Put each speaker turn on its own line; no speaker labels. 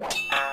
う